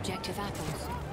objective apples.